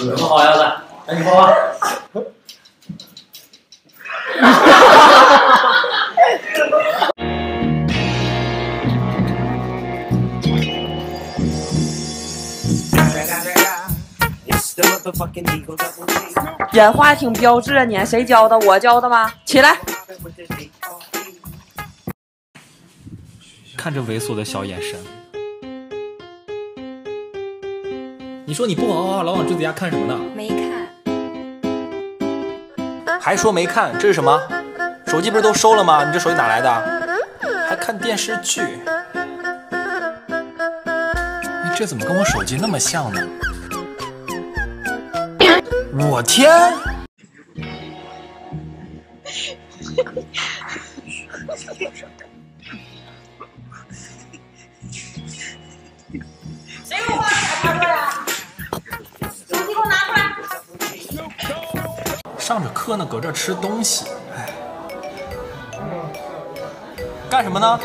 有什么好要的？赶紧画吧。演话挺标志啊你，谁教的？我教的吗？起来。看这猥琐的小眼神，你说你不好好老往桌子家看什么呢？没看。还说没看，这是什么？手机不是都收了吗？你这手机哪来的？还看电视剧？你这怎么跟我手机那么像呢？我天！上着课呢，搁这吃东西，哎，干什么呢？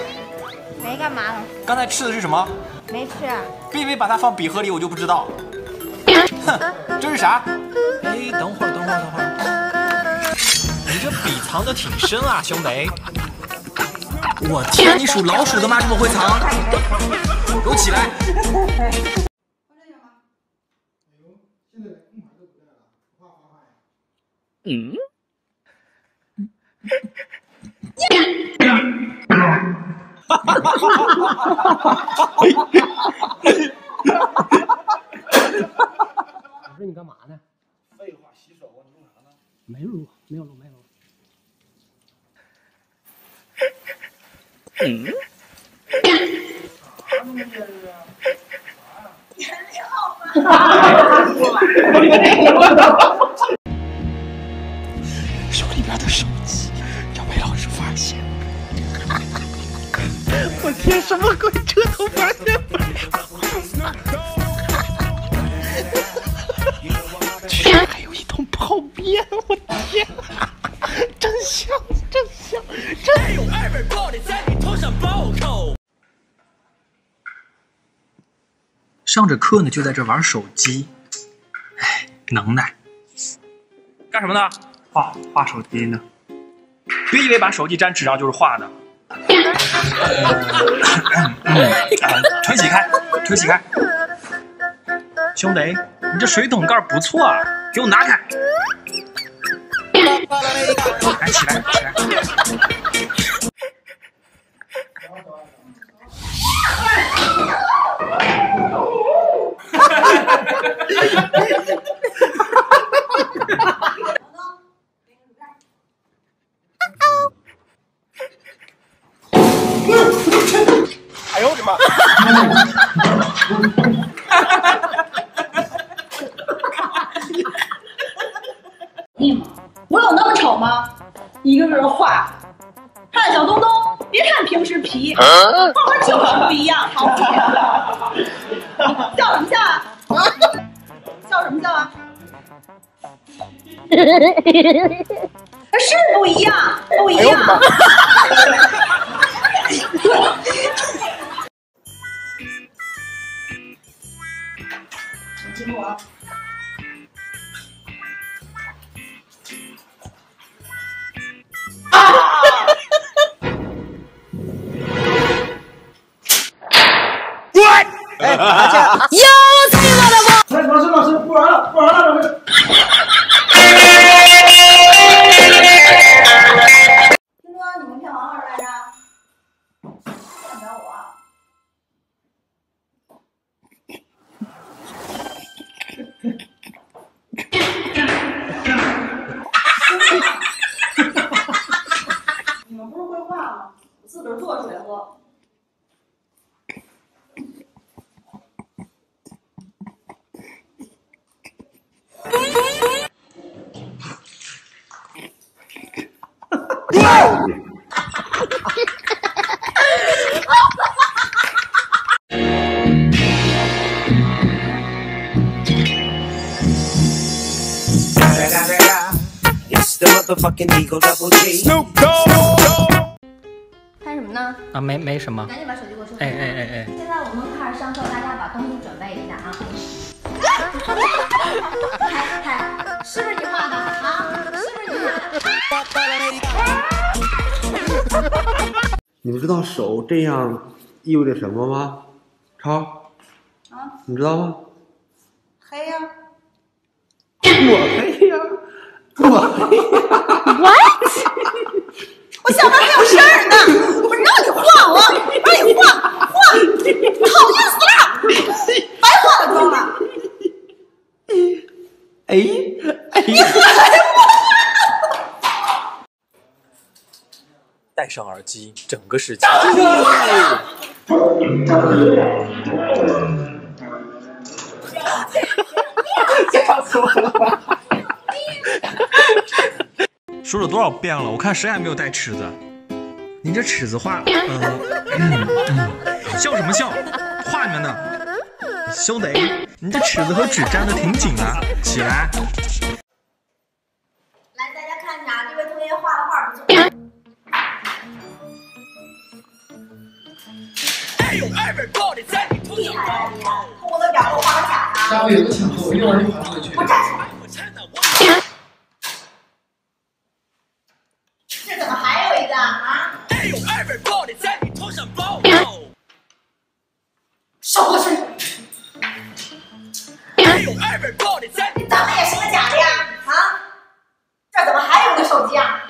没干嘛呢？刚才吃的是什么？没吃。别以为把它放笔盒里，我就不知道。哼，这是啥？哎，等会儿，等会儿，等会儿，你这笔藏的挺深啊，兄弟。我天，你属老鼠的吗？这么会藏？给我起来！嗯。哈哈哈哈哈哈！我说你干嘛呢？废话，洗手啊！你录啥呢？没录，没有录，没有录。嗯。手我天，什么鬼？这头发现不了。居然还有一桶泡面！我天，真香，真香，真有。上着课呢，就在这玩手机，哎，能耐。干什么呢？画画手机呢？别以为把手机粘纸上就是画的。腿起开，腿起开。兄弟，你这水桶盖不错啊，给我拿开。来，起来，起来。我有那么丑吗？一个个画，看小东东，别看平时皮，画画就是不一样，好不好？笑什么笑啊？笑什么笑啊？是不一样，不一样。你听我啊。哎，拿去！又气开什么呢？啊，没没什么。赶紧把手机给我收起哎来。哎哎哎，现在我们开始上课，大家把东西准备一下啊。海海，是不是你画的啊？是不是你画的？你们知道手这样意味着什么吗？超，啊，你知道吗？黑呀、我黑呀，我。我下班还有事儿呢，我让你晃我，让你晃晃，讨厌死了，白化了妆了。哎哎，戴上耳机，整个世界。说了多少遍了？我看谁还没有带尺子？你这尺子画，嗯嗯嗯，笑什么笑？画你们呢？兄弟，你这尺子和纸粘的挺紧的，起来！来，大家看一下，这位同学画的画不错。厉害啊你！通过的表我画个假的。下回有个抢购，一会儿就还回去。你长得也是个假的呀？啊？这怎么还有个手机啊？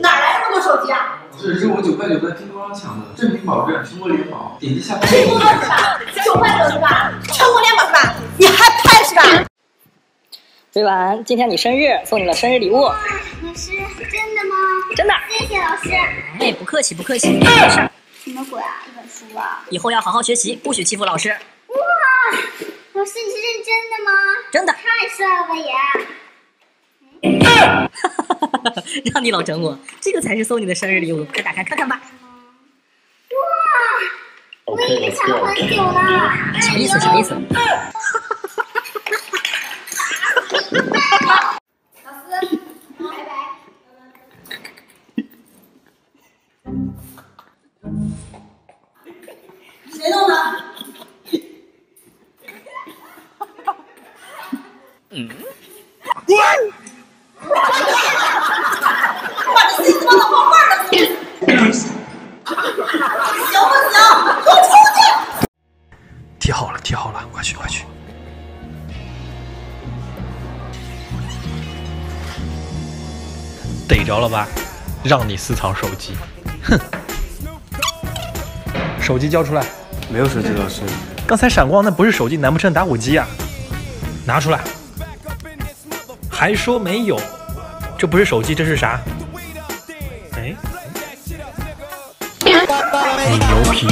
哪来那么多手机啊？这是我九块九在拼多多上抢的，正品保证，全国联保。点击下方。拼多多是吧？九块九是吧？全国联保是吧？你还拍是吧？飞完，今天你生日，送你了生日礼物。老师，真的吗？真的。谢谢老师。哎，不客气，不客气，没事。什么鬼啊？以后要好好学习，不许欺负老师。哇，老师你是认真的吗？真的。太帅了吧也。让你老整我，这个才是送你的生日礼物，快打开看看吧。哇，我已经想了很久了。什么意思？什么意思？嗯。把你自己他妈的画画的行不行？给我出去！贴好了，贴好了，快去快去！逮着了吧？让你私藏手机，哼！手机交出来！没有手机，老师。刚才闪光那不是手机，难不成打火机啊？拿出来！还说没有？这不是手机，这是啥？哎，你牛皮！